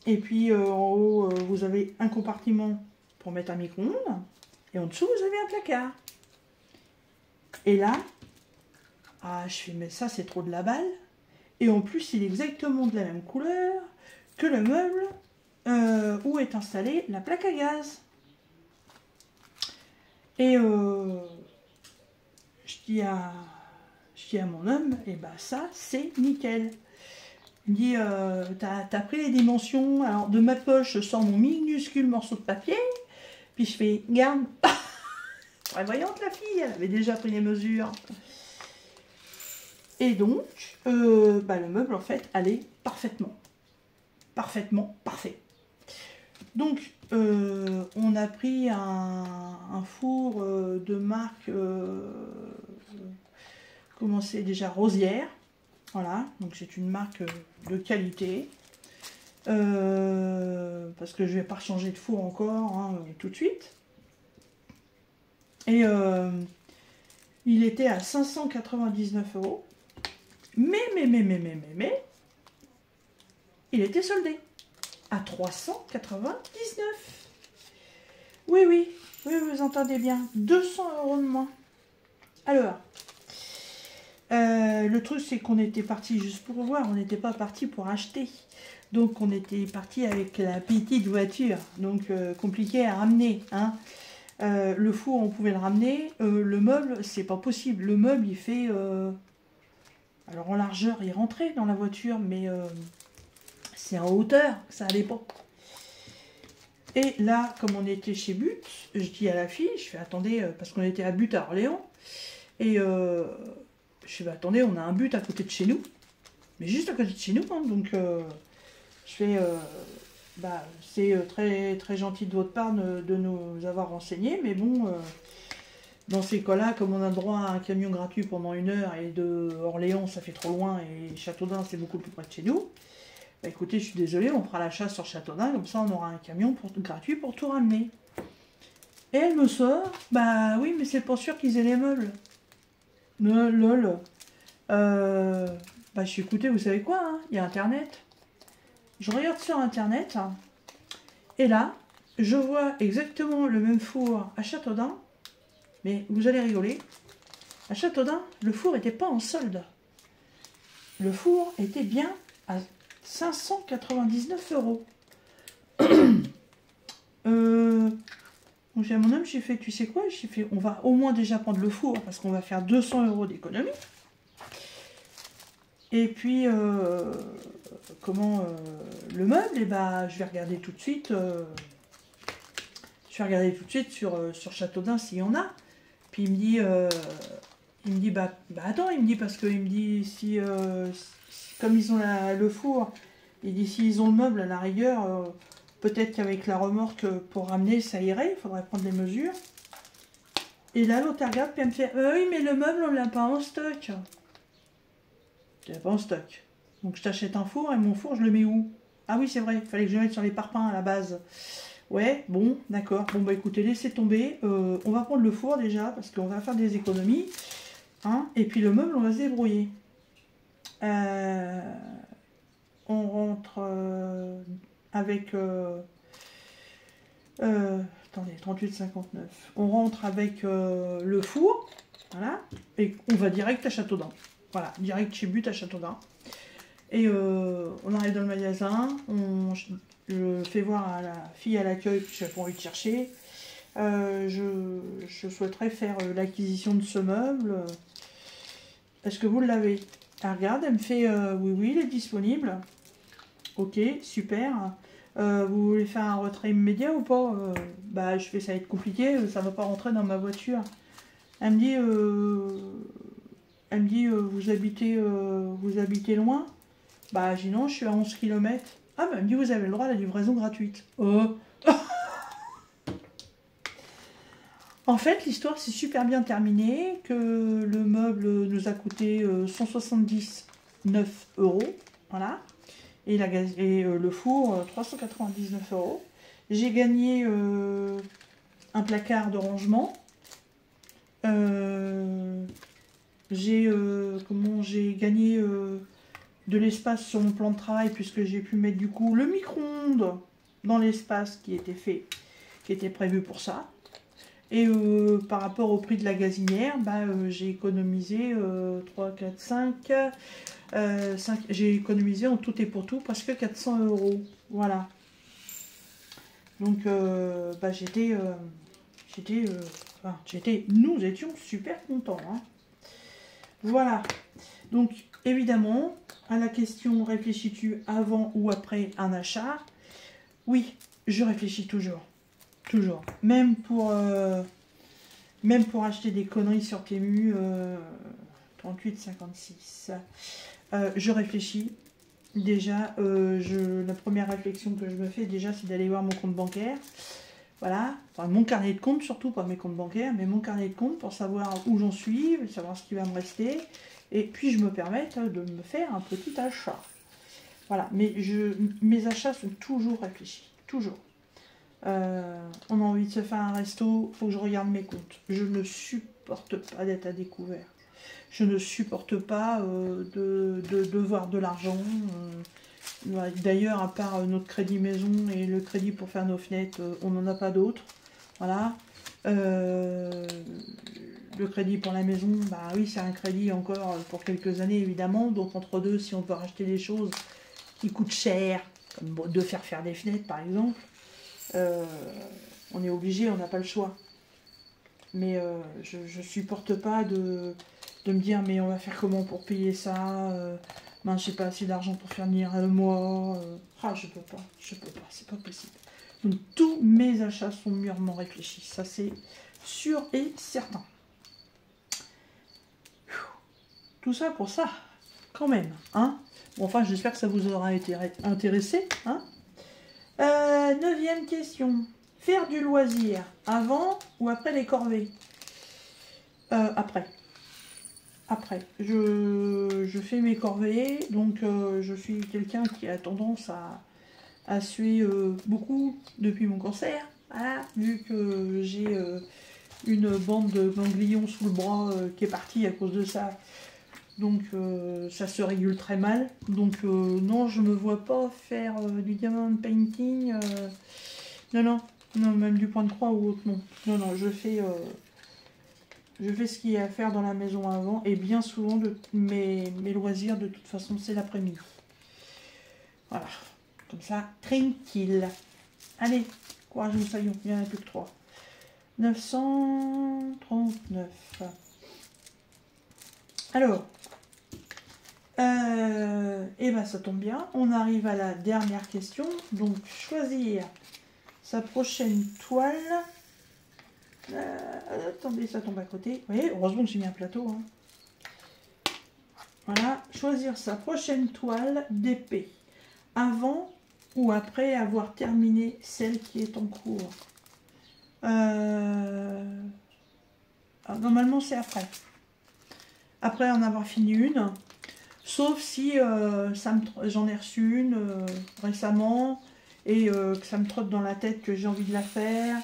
Et puis en haut, vous avez un compartiment pour mettre un micro-ondes. Et en dessous, vous avez un placard. Et là, ah, je fais, mais ça, c'est trop de la balle. Et en plus, il est exactement de la même couleur que le meuble euh, où est installée la plaque à gaz. Et je, dis à, je dis à mon homme, et eh ben ça, c'est nickel. Il me dit, euh, t'as pris les dimensions. Alors, de ma poche, je sors mon minuscule morceau de papier. Puis je fais, garde. Prévoyante la fille, elle avait déjà pris les mesures. Et donc, euh, bah, le meuble, en fait, allait parfaitement. Parfaitement parfait. Donc, euh, on a pris un, four euh, de marque, comment c'est déjà, Rosière. Voilà, donc c'est une marque de qualité. parce que je ne vais pas changer de four encore hein, tout de suite. Et il était à 599 euros. Mais, mais, mais, mais, mais, mais, mais, il était soldé à 399. Oui, oui, oui, vous entendez bien. 200 euros de moins. Alors, euh, le truc, c'est qu'on était parti juste pour voir. On n'était pas parti pour acheter. Donc, on était parti avec la petite voiture. Donc, euh, compliqué à ramener. Hein. Euh, le four, on pouvait le ramener. le meuble, c'est pas possible. Le meuble, il fait alors en largeur, il rentrait dans la voiture, mais c'est en hauteur, ça pas. Et là, comme on était chez But, je dis à la fille, je fais attendez, euh, parce qu'on était à But à Orléans, et euh, je fais bah, attendez, on a un but à côté de chez nous, mais juste à côté de chez nous, hein, donc je fais bah, c'est très très gentil de votre part de, nous avoir renseigné, mais bon, dans ces cas-là, comme on a droit à un camion gratuit pendant une heure et de Orléans, ça fait trop loin et Châteaudun, c'est beaucoup plus près de chez nous, bah écoutez, je suis désolée, on fera la chasse sur Châteaudun, comme ça on aura un camion gratuit pour tout ramener. Et elle me sort, bah oui, mais c'est pas sûr qu'ils aient les meubles. Lol. Euh, bah je suis écoutée, vous savez quoi, hein, il y a Internet. Je regarde sur Internet, hein, et là, je vois exactement le même four à Châteaudun, mais vous allez rigoler. À Châteaudun, le four n'était pas en solde. Le four était bien 599 euros. euh, j'ai à mon homme, j'ai fait, tu sais quoi J'ai fait, on va au moins déjà prendre le four parce qu'on va faire 200 euros d'économie. Et puis, euh, comment euh, le meuble, et eh bah, ben, je vais regarder tout de suite. Euh, je vais regarder tout de suite sur, sur Châteaudun s'il y en a il me dit, euh, il me dit bah, bah, attends, il me dit parce qu'il me dit si, euh, comme ils ont le four, il dit s'ils ont le meuble à la rigueur, euh, peut-être qu'avec la remorque pour ramener ça irait, il faudrait prendre des mesures. Et là l'autre regarde puis elle me fait oui mais le meuble on l'a pas en stock. Je l'ai pas en stock. Donc je t'achète un four et mon four je le mets où? Ah oui c'est vrai, il fallait que je le mette sur les parpaings à la base. Ouais, bon, d'accord. Bon, bah écoutez, laissez tomber. Euh, on va prendre le four déjà, parce qu'on va faire des économies. Hein, et puis le meuble, on va se débrouiller. Euh, on rentre euh, avec... attendez, 38,59. On rentre avec le four. Voilà. Et on va direct à Châteaudun. Voilà, direct chez But à Châteaudun. Et on arrive dans le magasin, on, je fais voir à la fille à l'accueil que j'ai pas envie de chercher. Euh, je, souhaiterais faire euh, l'acquisition de ce meuble. Est-ce que vous l'avez? Elle regarde, elle me fait euh, oui, oui, il est disponible. Ok, super. vous voulez faire un retrait immédiat ou pas Bah, je fais ça va être compliqué, ça va pas rentrer dans ma voiture. Elle me dit, elle me dit, vous habitez, vous habitez loin? Bah, j'ai non, je suis à 11 km. Ah, bah, elle me dit, vous avez le droit à la livraison gratuite. Oh En fait, l'histoire s'est super bien terminée, que le meuble nous a coûté 179 euh, euros, voilà, et, euh, le four 399 euh, euros. J'ai gagné un placard de rangement. j'ai j'ai gagné de l'espace sur mon plan de travail puisque j'ai pu mettre du coup le micro-ondes dans l'espace qui était fait, qui était prévu pour ça. Et euh, par rapport au prix de la gazinière, bah, euh, j'ai économisé 3, 4, 5, 5 j'ai économisé en tout et pour tout presque 400 euros. Voilà. Donc euh, bah, j'étais, j'étais, enfin, j'étais, nous étions super contents. Hein. Voilà. Donc évidemment, à la question réfléchis-tu avant ou après un achat? Oui, je réfléchis toujours. Toujours. Même pour, euh, même pour acheter des conneries sur Temu, euh, 38,56. Euh, je réfléchis. Déjà, euh, la première réflexion que je me fais, déjà, c'est d'aller voir mon compte bancaire. Voilà. Enfin, mon carnet de compte, surtout, pas mes comptes bancaires, mais mon carnet de compte pour savoir où j'en suis, savoir ce qui va me rester. Et puis, je me permets de me faire un petit achat. Voilà. Mais je, mes achats sont toujours réfléchis. Toujours. Euh, on a envie de se faire un resto, faut que je regarde mes comptes. Je ne supporte pas d'être à découvert. Je ne supporte pas euh, de, de, devoir de l'argent. Euh. D'ailleurs, à part notre crédit maison et le crédit pour faire nos fenêtres, on n'en a pas d'autres. Voilà. le crédit pour la maison, bah oui, c'est un crédit encore pour quelques années évidemment. Donc entre deux, si on peut racheter des choses qui coûtent cher, comme de faire faire des fenêtres par exemple, euh, on est obligé, on n'a pas le choix. Mais euh, je ne supporte pas de, me dire mais on va faire comment pour payer ça euh, ben, j'ai pas assez d'argent pour faire venir le mois. ah je peux pas, je peux pas, c'est pas possible. Donc tous mes achats sont mûrement réfléchis, ça c'est sûr et certain. Tout ça pour ça, quand même, hein. Enfin, j'espère que ça vous aura été intéressé, hein. Euh, neuvième question. Faire du loisir avant ou après les corvées euh, Après. Après. Je, fais mes corvées, donc euh, je suis quelqu'un qui a tendance à, à suer beaucoup depuis mon cancer. vu que j'ai une bande de ganglions sous le bras qui est partie à cause de ça. Donc euh, ça se régule très mal. Donc euh, non, je me vois pas faire euh, du diamond painting. Non, non, non, même du point de croix ou autre, non. Non, non, je fais, je fais ce qu'il y a à faire dans la maison avant. Et bien souvent, de, mes, mes loisirs, de toute façon, c'est l'après-midi. Voilà, comme ça, tranquille. Allez, courage, nous saillons, il n'y en a plus que 3. 939. Alors, euh, et eh ben ça tombe bien, on arrive à la dernière question. Donc choisir sa prochaine toile. Euh, attendez, ça tombe à côté. Vous voyez, heureusement que j'ai mis un plateau. Hein. Voilà, choisir sa prochaine toile d'épée. Avant ou après avoir terminé celle qui est en cours. Euh, normalement, c'est après. Après en avoir fini une, Sauf si euh, j'en ai reçu une euh, récemment et euh, que ça me trotte dans la tête que j'ai envie de la faire.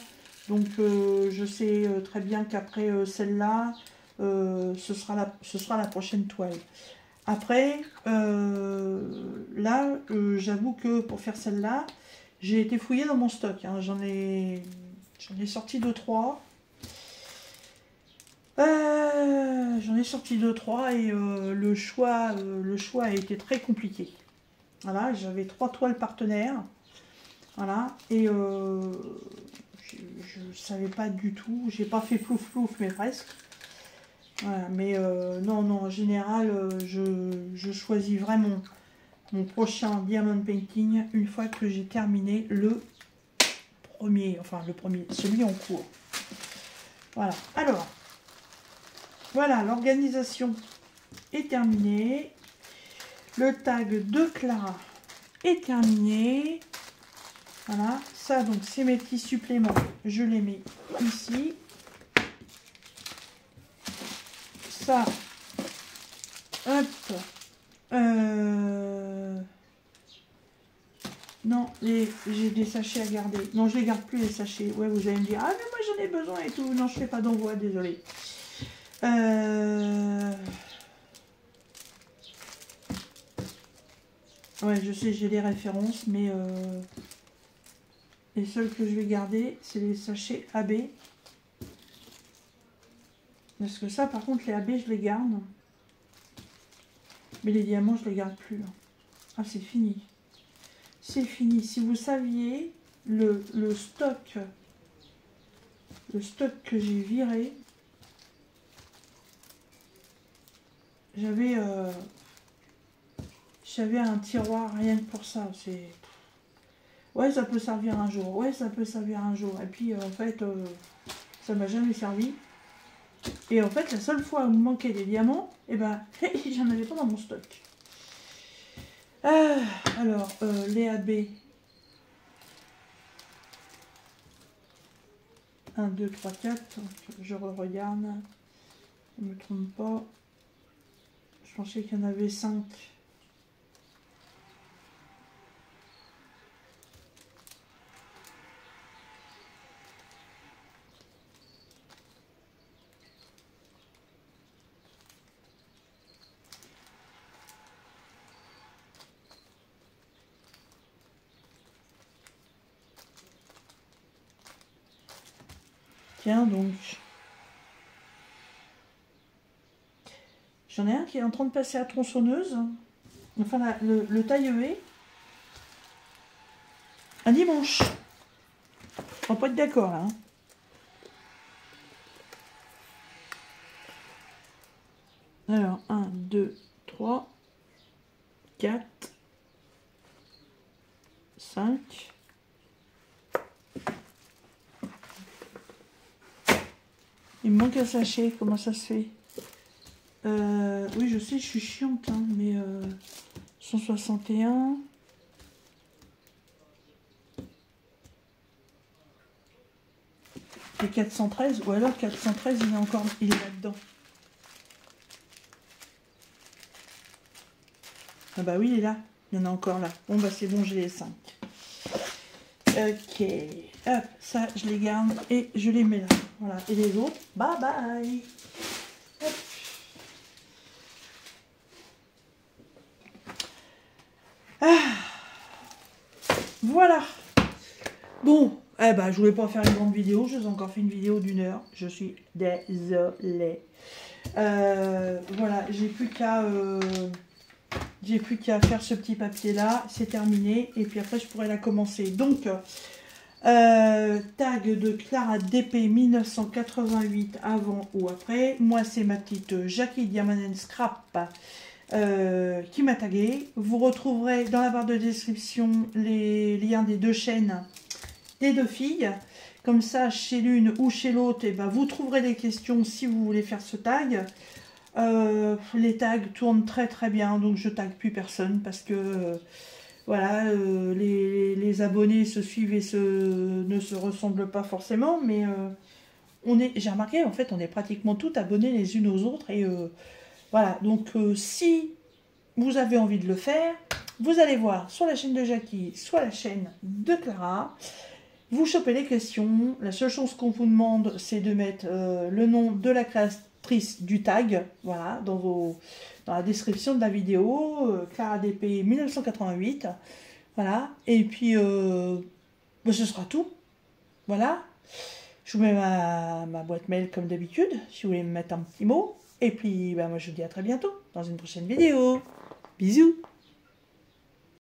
Donc je sais très bien qu'après celle-là, ce, sera la, ce sera la prochaine toile. Après, là, j'avoue que pour faire celle-là, j'ai été fouillée dans mon stock. Hein. J'en ai, ai sorti 2-3. Euh, j'en ai sorti deux trois et euh, le, choix, euh, le choix a été très compliqué. Voilà, j'avais trois toiles partenaires. Voilà, et je ne savais pas du tout. J'ai pas fait plouf plouf, mais presque. mais non, non, en général, je, choisis vraiment mon prochain diamond painting une fois que j'ai terminé le premier, enfin le premier, celui en cours. Voilà, alors, voilà, l'organisation est terminée. Le tag de Clara est terminé. Voilà, ça donc c'est mes petits suppléments. Je les mets ici. Ça, hop. Euh, non, j'ai des sachets à garder. Non, je ne les garde plus les sachets. Ouais, vous allez me dire, ah mais moi j'en ai besoin et tout. Non, je fais pas d'envoi, désolé. Euh, Ouais, je sais, j'ai les références, mais euh, les seuls que je vais garder, c'est les sachets AB. Parce que ça, par contre, les AB, je les garde. Mais les diamants, je les garde plus. Hein. Ah, c'est fini. C'est fini. Si vous saviez le, le stock, le stock que j'ai viré, j'avais euh, j'avais un tiroir rien que pour ça. Ouais, ça peut servir un jour. Ouais, ça peut servir un jour. Et puis en fait, euh, ça m'a jamais servi. Et en fait, la seule fois où me manquait des diamants, et eh ben, j'en avais pas dans mon stock. Ah, alors, euh, les AB. 1, 2, 3, 4. Je regarde. Je ne me trompe pas. Je pensais qu'il y en avait 5. Tiens donc. J'en ai un qui est en train de passer à tronçonneuse. Enfin, le, le taille Un dimanche. On peut être d'accord là. Hein. Alors, 1, 2, 3, 4, 5, Il me manque un sachet, comment ça se fait? Euh, Oui, je sais, je suis chiante, hein, mais 161. Et 413, ou alors 413, il est encore, là-dedans. Ah bah oui, il est là. Il y en a encore là. Bon bah c'est bon, j'ai les 5. Ok. Hop, ça, je les garde et je les mets là. Voilà. Et les autres, bye bye. Ah. Voilà. Bon, eh ben, je voulais pas faire une grande vidéo. Je vous ai encore fait une vidéo d'une heure. Je suis désolée. Euh, voilà, j'ai plus qu'à... Euh, j'ai plus qu'à faire ce petit papier là, c'est terminé, et puis après je pourrais la commencer. Donc, euh, tag de Clara DP 1988 avant ou après. Moi, c'est ma petite Jackie Diamond Scrap qui m'a tagué. Vous retrouverez dans la barre de description les liens des deux chaînes des deux filles. Comme ça, chez l'une ou chez l'autre, et eh ben, vous trouverez les questions si vous voulez faire ce tag. Euh, les tags tournent très très bien, donc je tag plus personne parce que voilà, euh, les, abonnés se suivent et se, ne se ressemblent pas forcément, mais euh, on est, j'ai remarqué, en fait, on est pratiquement toutes abonnés les unes aux autres, et voilà, donc si vous avez envie de le faire, vous allez voir sur la chaîne de Jackie, soit la chaîne de Clara, vous chopez les questions, la seule chose qu'on vous demande, c'est de mettre le nom de la créatrice du tag, voilà, dans vos dans la description de la vidéo, euh, Clara DP 1988. Voilà. Et puis, euh, bah, ce sera tout. Voilà. Je vous mets ma, boîte mail comme d'habitude, si vous voulez me mettre un petit mot. Et puis, bah, moi, je vous dis à très bientôt dans une prochaine vidéo. Bisous